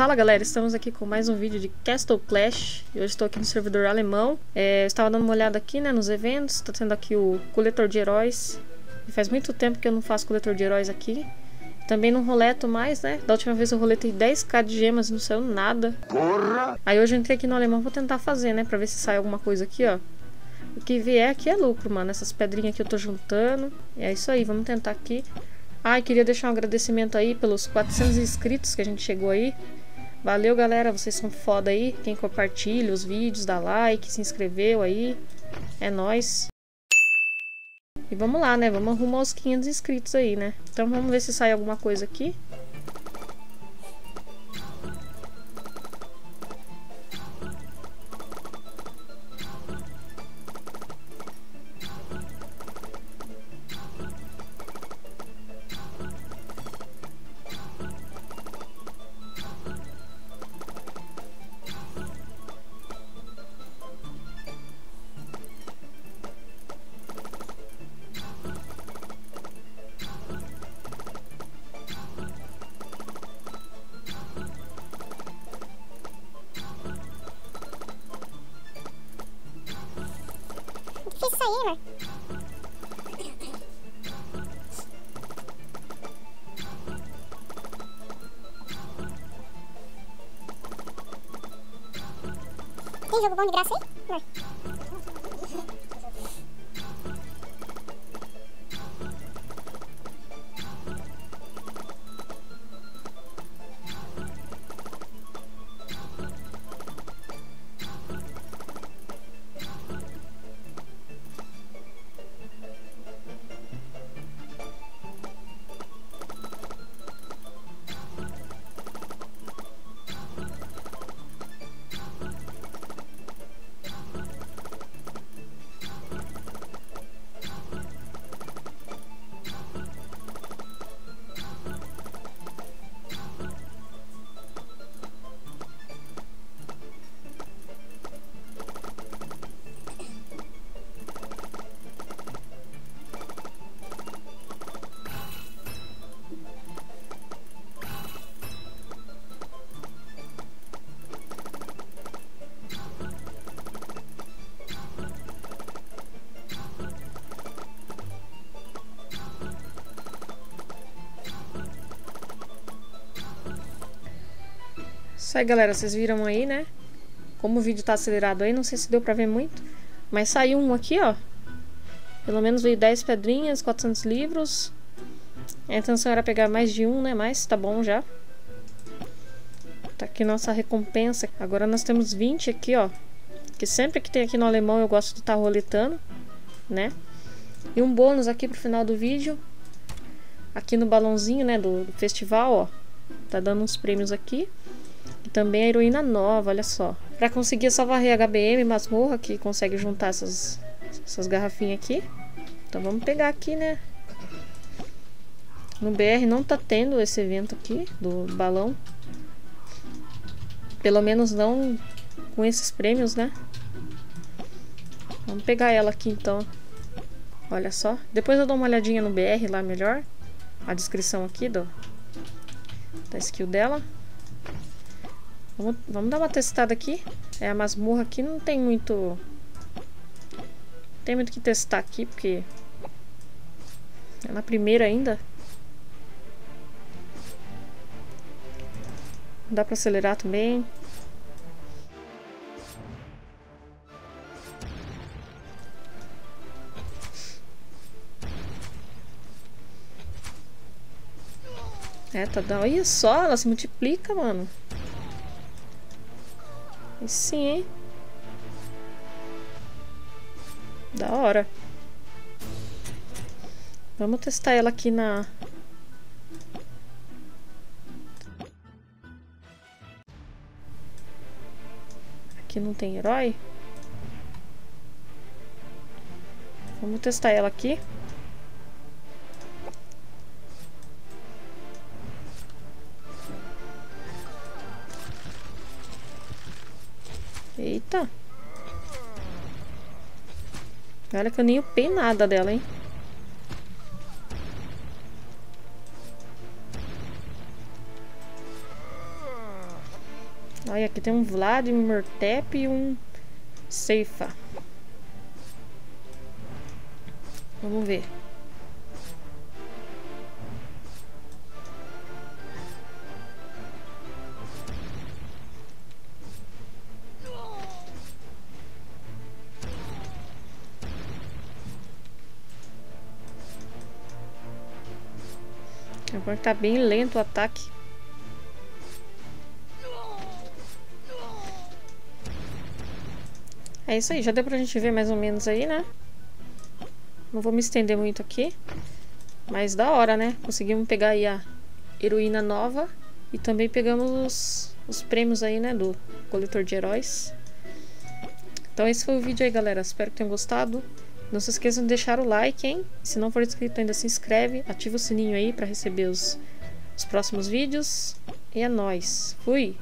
Fala galera, estamos aqui com mais um vídeo de Castle Clash hoje estou aqui no servidor alemão. É, eu estava dando uma olhada aqui né, nos eventos, está tendo aqui o coletor de heróis. E faz muito tempo que eu não faço coletor de heróis aqui. Também não roleto mais, né? Da última vez eu roletei 10k de gemas e não saiu nada. Porra! Aí hoje eu entrei aqui no alemão, vou tentar fazer, né? Pra ver se sai alguma coisa aqui, ó. O que vier aqui é lucro, mano. Essas pedrinhas que eu tô juntando. É isso aí, vamos tentar aqui. Ai, queria deixar um agradecimento aí pelos 400 inscritos que a gente chegou aí. Valeu, galera. Vocês são foda aí. Quem compartilha os vídeos, dá like, se inscreveu aí. É nóis. E vamos lá, né? Vamos arrumar os 500 inscritos aí, né? Então vamos ver se sai alguma coisa aqui. Isso aí, mano. Tem jogo bom de graça aí? Não. Isso aí, galera. Vocês viram aí, né? Como o vídeo tá acelerado aí. Não sei se deu pra ver muito. Mas saiu um aqui, ó. Pelo menos veio 10 pedrinhas, 400 livros. A intenção era pegar mais de um, né? Mas tá bom já. Tá aqui nossa recompensa. Agora nós temos 20 aqui, ó. Que sempre que tem aqui no alemão eu gosto de estar tá roletando, né? E um bônus aqui pro final do vídeo. Aqui no balãozinho, né? Do, do festival, ó. Tá dando uns prêmios aqui. E também a heroína nova, olha só. Pra conseguir essa varrer HBM masmorra, que consegue juntar essas, essas garrafinhas aqui. Então vamos pegar aqui, né? No BR não tá tendo esse evento aqui do balão. Pelo menos não com esses prêmios, né? Vamos pegar ela aqui então. Olha só. Depois eu dou uma olhadinha no BR lá melhor. A descrição aqui do, da skill dela. Vamos, vamos dar uma testada aqui. É, a masmorra aqui não tem muito... Tem muito que testar aqui, porque... É na primeira ainda. Dá pra acelerar também. É, tá dando. Olha só, ela se multiplica, mano. E sim, hein? Da hora. Vamos testar ela aqui na... Aqui não tem herói? Vamos testar ela aqui. Eita. Olha que eu nem upei nada dela, hein? Olha, aqui tem um Vladimir Tep e um Seifa. Vamos ver. Agora tá bem lento o ataque. É isso aí, já deu pra gente ver mais ou menos aí, né? Não vou me estender muito aqui. Mas da hora, né? Conseguimos pegar aí a heroína nova. E também pegamos os, os prêmios aí, né? Do coletor de heróis. Então esse foi o vídeo aí, galera. Espero que tenham gostado. Não se esqueçam de deixar o like, hein? Se não for inscrito ainda, se inscreve. Ativa o sininho aí para receber os, os próximos vídeos. E é nóis. Fui!